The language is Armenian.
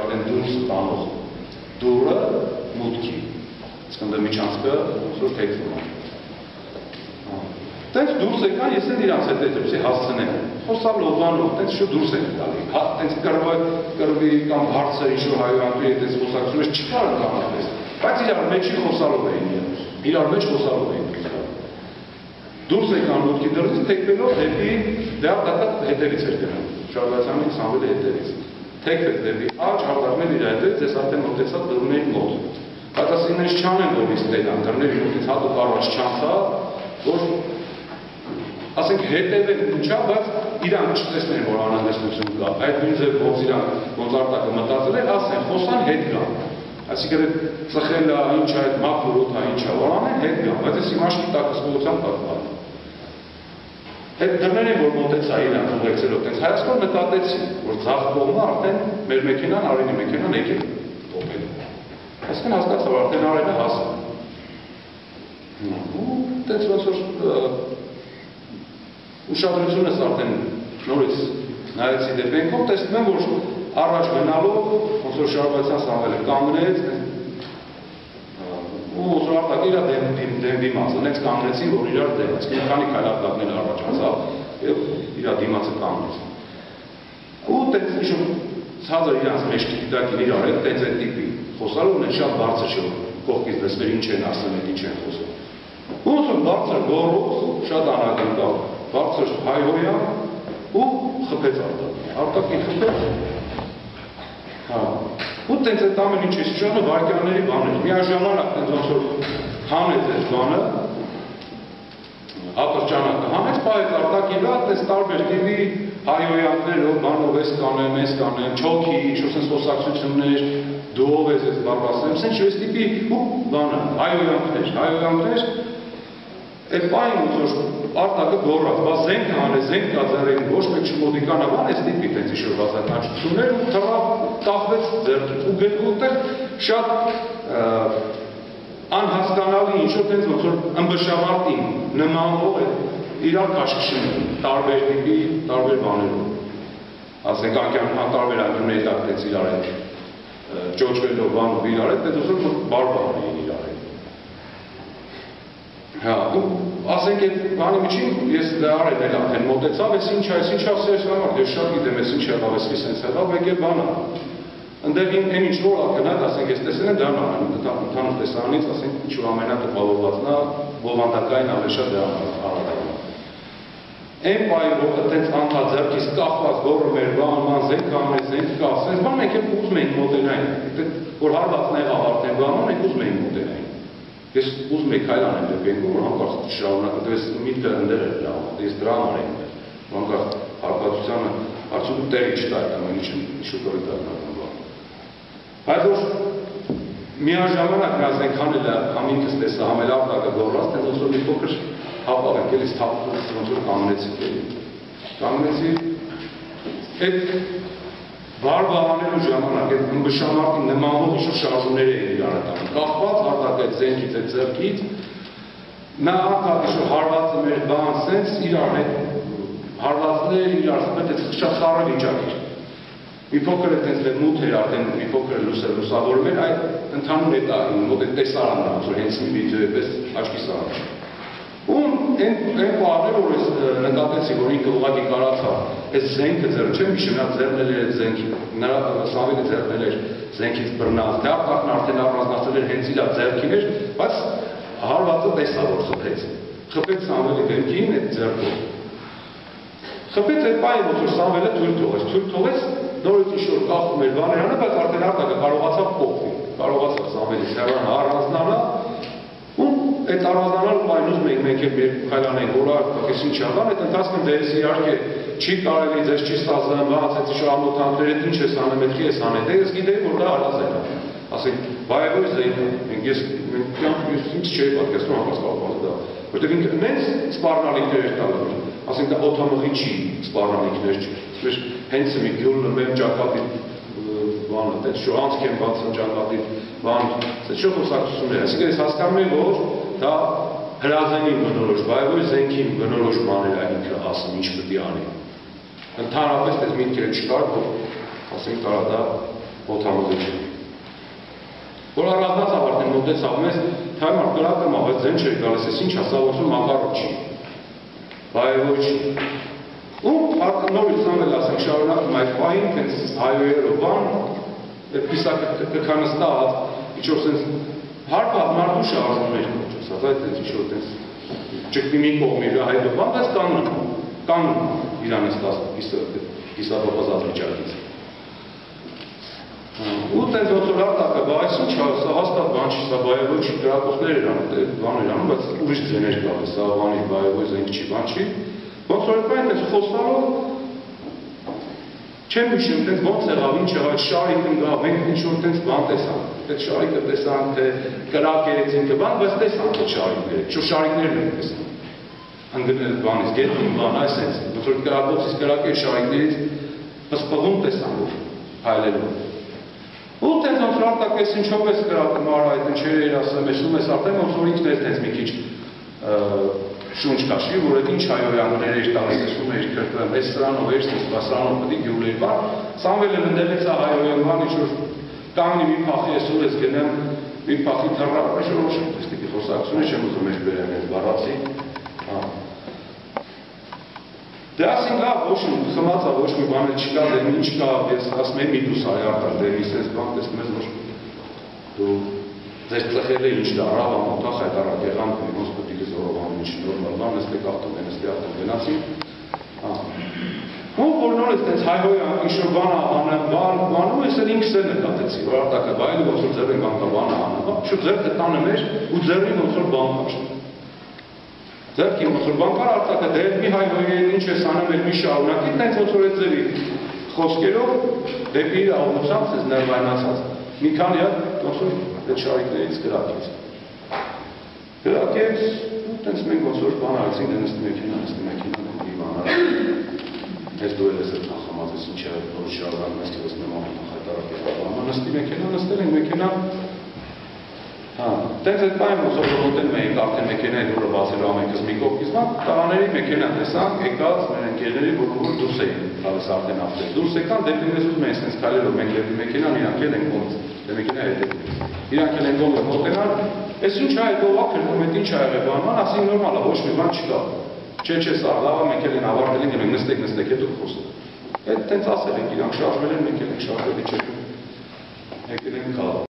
Արդեն դուրս տանող դուրը մուտքի։ Սկնդը միջանցքը ուսոր թեքվում է։ Տենց դուրս եկան, ես էլ իրանց հետ դեպի հասցնեմ։ Խոսալ լոբանով, տենց շուտ դուրս եք տալի։ Հա, տենց կրվը, կրվի կամ բարձր ինչ-որ հայոյանտու հետ տենց խոսակցությունը չկար ընդհանրապես։ Բայց իրար մեջի խոսալով էին իրար։ Իրար մեջ խոսալով էին դուրս եկան մուտքի դրից թեքվելով դեպի դեպի հետևից էր գնում։ Շարունականի Սամվելի հետևից։ Թեքվեց դեպի աջ հարտակներ իր հետևից, ես արդեն մոտեցա դռների մոտ։ Բայց ասին ես չանեմ որ իսկ դենան դռների մոտից հատուկ առաջ չանցա, որ ասենք հետևել ինչա, բայց իրան չտեսնեն որ անհանգստություն կա։ Այդ նույն ձև ոնց իրան ոնց արտակը մտածել են, ասեն, խոսան հետ գան։ Այսինքն ծխելա, ինչ այդ մապուրոթա, ինչա, որ ամեն հետ գան, բայց ես իմաստի տակ հսկողությամբ պատմում Այդ դռները որ մոտեցա իրան ուղեկցելով, տենց հայացքով նկատեցի, որ ցախ կողմը արդեն մեր մեքենան, Արենի մեքենան եկել տոպել։ Այսինքն հասկացա, որ արդեն Արենը հասա։ Ու տենց ոնց որ ուշադրությունս արդեն նորից նայեցի դեպենքով, տեսնում եմ, որ առաջ գնալով ոնց որ շարունակության Սամվելը կանգնեց, ու ուզրապատ իրա դեմ դեմ դիմաց, այնց կանգնեցին, որ իրար դեմից, մի քանի քայլակներ առաջ անցավ եւ իրա դիմացը կանգնեց։ Ու տենց ինչ ցածր իրանց մեջ դիտակին իրար հետ տենց այդ տիպի խոսալու են շատ բարձր չէ կողքից դեսներ ինչ են ասում են ինչ են խոսում։ որ բարձր գորով շատ անհագին կա, բարձր հայհոյա ու խփեց արտակին։ Արտակին խփեց։ Հա, ու տենց այդ ամեն ինչ հիշանը վարկյանների բան էր։ Միաժամանակ տենց ոնց որ հանեց այդ բանը, ապրջանակը հանեց, պայեց արտակին լա, տես տարբեր տիպի հայոյանքներով, բանով ես կանեմ, ես կանեմ, չոքի, ինչ-որ սենց խոսակցություններ, դուով ես ես բarbասեմ, սենց չես տիպի ու բանը, հայոյանքներ, հայոյանքներ, այդ պայն ոնց որ արտակը գոռաց, բա զենք հանե, զենք կա ձեռին, ոչ մեկ չմոդիկանա, բան այս տիպի տենց ինչ-որ բացականչություններ ու թվա տախվեց ձեռքից ու գետու տեղ շատ անհասկանալի ինչ-որ տենց ոնց որ ըմբշավարտին նմանվող է իրար կաշկշին տարբեր տիպի, տարբեր բաներով։ Ասենք անկյան տարբեր անկյունների տակ տենց իրար հետ ճոճվելով բանով իրար հետ, տենց ոնց որ բարբար Հա, ու ասենք այդ բանի միջին ես դա արել եմ արդեն մոտեցավ, ես ինչ այս ինչ ասել ես համար, ես շատ գիտեմ ես ինչ եղավ, ես սենց եղավ, մեկ էլ բանը։ Ընդեղ այն ինչ որ ակնած, ասենք ես տեսել եմ դա նման, ընդհանուր տեսանից, ասենք ինչ որ ամենատպավորվածն է, բովանդակային ավելի շատ դա արարել։ Այն բայ որ այդպես անդա ձեռքից կախված գորը մեր բան, ման զենք կանես, զենք կա, ասես բան մենք ուզում ենք մոտենային, որ հարվածն եղավ արդեն բանը, մենք ուզում ենք մոտենային։ Ես ուզում եք հայլ անեմ դեպի են որ հանկարծ շարունակ, դե ես միտքը ընդեղ է դա, դե ես դրամ անեմ է, դե հանկարծ հարկատությանը արդյունք տեղի չտա այդ ամեն ինչը շուտորի դարնական բան։ Այդ որ միաժամանակ միազնենք հանելը համինքս տեսը համել արտակը գորված, տենց ոնց որ մի փոքր հապաղ եք, էլիս թապտուր ոնց որ կանգնեցիք էլի։ Կանգնեցի, այդ բարբարանելու ժամանակ այդ ըմբշամարտի նմանվող ինչ շարժումներ էին իրար տանում։ Կախված հարտակ այդ զենքից, այդ ձեռքից նա հարտակ ինչ հարվածը մեր բան սենց իրար հետ հարվածներ իրար հետ այդ շատ խառը վիճակ էր։ Մի փոքր այդպես դե մութ էր արդեն մի փոքր լուսը լուսավորում էր այդ ընդհանուր էտա մոտ այդ տեսարանն ոնց որ հենց մի վիդեոյի պես աչքի սարան։ Ու այն այն բառերը որ ես նկատեցի որ ինքը ուղղակի կարացա այս զենքը ձեռ չէ մի շնա ձեռնել էր զենքի նրա սավինը ձեռնել էր զենքից բռնած դա ապակն արդեն առանձնացել էր հենց իր ձեռքին էր բայց հարվածը տեսա որ խփեց խփեց Սամվելի դեմքին այդ ձեռքով խփեց այդ բայը որ Սամվելը թույլ թողեց թույլ թողեց նորից ինչ-որ կախում էր բաները, բայց արդեն արտակը կարողացավ փոխվի, կարողացավ Սամվելի սերանը առանձնանա այդ առանձնանալ պայնուզ մենք մենք էլ մեր քայլանենք որը կես ինչ աղան այդ ընթացքում դες իհարկե չի կարելի ձեզ չի ստազնված այդ ինչ ամոթանքները ինչ ես անում այդ քիես անը դե ես գիտեի որ դա արածել է ասենք զեյն մենք ես կյանք ինչ չէի պատկերացնում հանկարծ կապված դա որտեղ ինքը նենց սպառնալիքներ էր տալու ասենք դա օթամղի չի սպառնալիքներ չի մեր հենց մի գյուլը մեր ճակատի բանը, դա շոհանցք են բացում ճակատի բան, դա շո խոսակցություններ, այսինքն ես հասկանում եմ, որ դա հրազենի բնորոշ, բայվոյ զենքին բնորոշ բաներ է ինքը ասում, ինչ պետք է անի։ Ընդհանրապես այս միտքերը չկար, որ ասենք կարա դա օթամ ավելի։ Որ առանձնացավ արդեն մոտեցավ մեզ, թայ մարդ կրակը մահ, ձեն չէր գալիս, ես ինչ ասա, ոնց որ մակարով չի։ Բայ ոչ։ Ու արդեն նորից ամել ասենք շարունակում այդ պահին, տենց հայոյերով բան, այդպիսա կքանստած, ինչ որ սենց հարբավ մարդու շարժում էր կոչս, այդ տենց ինչ որ տենց ճկնի մի կողմի վրա հայդո բան, բայց կանում, կանում իրանից կիսաբապազած վիճակից։ Ու տենց ոնց որ արտակը, բա այս ինչ սա հաստատ բան չի, սա բայևոյ չի, կրակողներ անում, բան անում, բայց ուրիշ ձեներ գալիս, սա բանի բայևոյ զենք չի, բան չի։ Ոնց որ այդ այնպես խոսալով չեմ հիշում, տենց ոնց եղավ, ինչ եղավ, շարիկը գա, մենք ինչ որ տենց բան տեսանք, այդ շարիկը տեսանք, թե կրակ երեցին կբան, բայց տեսանք այդ շարիկները, չէ շարիկներն են տեսանք անգնել բանից, գետին բան, այսենց, ոնց որ կրակոցից կրակի շարիկներից հսպղում տեսանով հայլելով։ Ու տենց ոնց արտակես ինչով ես կրակում արա այդ ինչերը էր ասում, եսում ես արդեն ոնց որ ինքն էլ տենց մի քիչ շունչ կաշի, որ այդ ինչ հայոյաններ էր տալիս, եսում էր կրկնում, այս սրանով էր, ստա սրանով պետք է ուլեր բան, Սամվելը մնդելից է հայոյան բան, ինչ որ կանգնի մի փախի եսում ես գնեմ, մի փախի թռա, որ ոչ, տեսնի խոսակցությունը չեմ ուզում ես բերեմ ես բառացի, հա Դե ասին լավ, ոչ մի խմացա, ոչ մի բան չկա, դե ինչ կա, ես ասում եմ միտուս այ արտար, դե ես ես բան տեսնում ես ոչ դու ձեր ծխելը ինչ դարա, ամոթա հայտարար եղան, ոնց պետք է զորովանում ինչ նորմալ բան, ես դե կախտում են, ես դե ախտում գնացի։ Ու որ նորից տենց հայհոյա ինչ որ բան անը, բան, բանում ես ինքս էլ նկատեցի, որ արտակը բայել ոնց որ ձեռին բան կա բանը անը, շուտ ձեռքը տանը մեր ու ձեռին ոնց որ բան կա ձեռքի ոնց որ բանկար արտակը դե մի հայհոյի ինչ ես անում էլ մի շարունակի, տենց ոնց որ այդ ձևի խոսքերով դեպի իր աղմությամբ ես ներվայնացած։ Մի քանի հատ ոնց որ այդ շարիկներից գրակեց։ Գրակեց, ու տենց մենք ոնց որ բան արեցինք, դե նստի մեքենա, նստի մեքենա, բան արա։ Ես դու ես այդ նախամաց ես ինչ է նոր շարունակում ես ես նեմ ամեն հայտարարել եղավ։ Նստի մեքենա, նստել ենք մեքենա, Հա, տենց այդ բանը որ մոտենում էինք արդեն մեքենայի դուրը բացելու ամենքս մի կողքից, բան տղաների մեքենա տեսանք, եկած մեր ընկերների, որ որ դուրս էին գալիս արդեն ավտոյ։ Դուրս եկան դեպի մեզ ուզում էին sense քայլելով մենք դեպի մեքենան, իրանք էլ են կողմից։ Դե մեքենա հետ Իրանք էլ են կողմը մոտենալ, այս ինչ է այդ ովա քրվում է, ինչ ա եղել բանման, ասին նորմալ է, ոչ մի բան չկա։ Չէ, չէ, սա լավա մենք էլ են ավարտել ենք, մենք նստեք, նստեք, հետո խոսենք։ Այդ տենց ասել ենք, իրանք շարժվել են, մենք էլ ենք շարժվել, չէ։ Եկել ենք գալ։